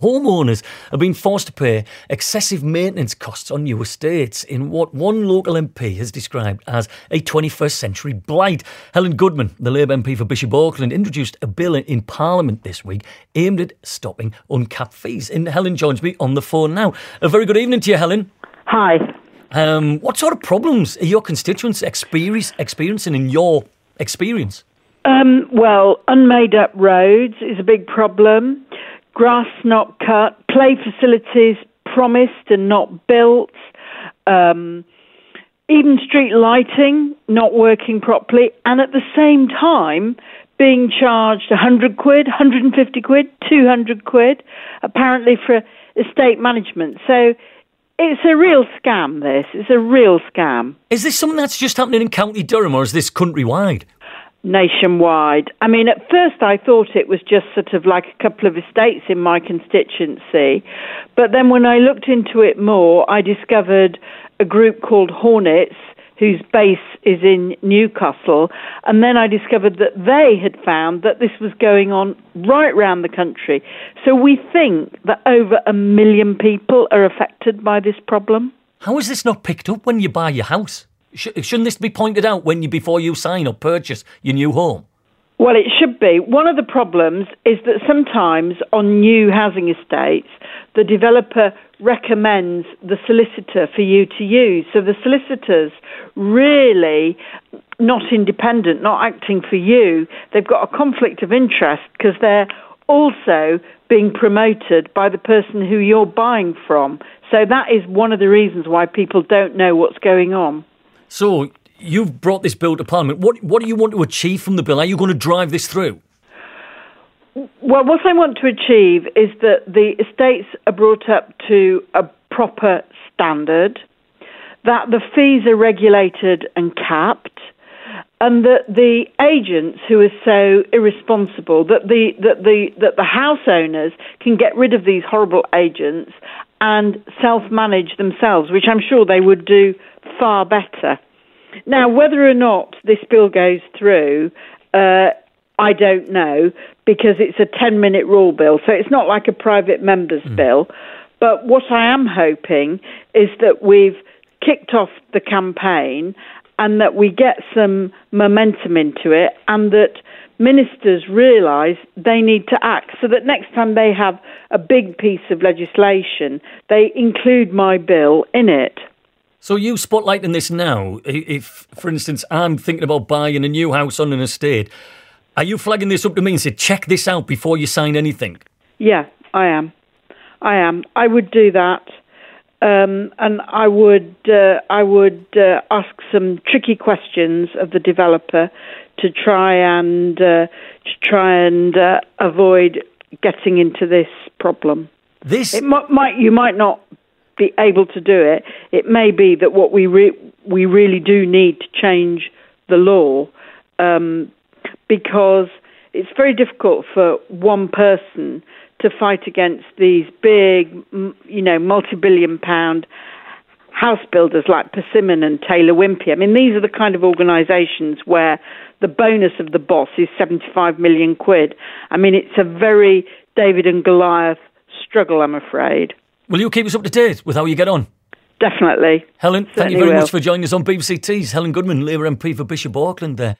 Homeowners have been forced to pay excessive maintenance costs on new estates in what one local MP has described as a 21st century blight. Helen Goodman, the Labour MP for Bishop Auckland, introduced a bill in Parliament this week aimed at stopping uncapped fees. And Helen joins me on the phone now. A very good evening to you, Helen. Hi. Um, what sort of problems are your constituents experience, experiencing in your experience? Um, well, unmade up roads is a big problem grass not cut, play facilities promised and not built, um, even street lighting not working properly, and at the same time being charged 100 quid, 150 quid, 200 quid, apparently for estate management. So it's a real scam, this. It's a real scam. Is this something that's just happening in County Durham or is this countrywide? Nationwide. I mean, at first I thought it was just sort of like a couple of estates in my constituency, but then when I looked into it more, I discovered a group called Hornets whose base is in Newcastle, and then I discovered that they had found that this was going on right around the country. So we think that over a million people are affected by this problem. How is this not picked up when you buy your house? Shouldn't this be pointed out when you before you sign or purchase your new home? Well, it should be. One of the problems is that sometimes on new housing estates, the developer recommends the solicitor for you to use. So the solicitor's really not independent, not acting for you. They've got a conflict of interest because they're also being promoted by the person who you're buying from. So that is one of the reasons why people don't know what's going on. So you've brought this bill to Parliament. What what do you want to achieve from the bill? Are you going to drive this through? Well, what I want to achieve is that the estates are brought up to a proper standard, that the fees are regulated and capped, and that the agents who are so irresponsible that the that the that the house owners can get rid of these horrible agents and self-manage themselves, which I'm sure they would do far better. Now, whether or not this bill goes through, uh, I don't know because it's a 10 minute rule bill, so it's not like a private member's mm. bill. But what I am hoping is that we've kicked off the campaign and that we get some momentum into it and that ministers realise they need to act so that next time they have a big piece of legislation, they include my bill in it. So you spotlighting this now, if, for instance, I'm thinking about buying a new house on an estate, are you flagging this up to me and say, check this out before you sign anything? Yeah, I am. I am. I would do that. Um, and I would uh, I would uh, ask some tricky questions of the developer to try and uh, to try and uh, avoid getting into this problem. This it might you might not be able to do it. It may be that what we re- we really do need to change the law um, because it's very difficult for one person to fight against these big, you know, multi-billion pound house builders like Persimmon and Taylor Wimpey. I mean, these are the kind of organisations where the bonus of the boss is 75 million quid. I mean, it's a very David and Goliath struggle, I'm afraid. Will you keep us up to date with how you get on? Definitely. Helen, Certainly thank you very will. much for joining us on BBC Tees. Helen Goodman, Labour MP for Bishop Auckland there.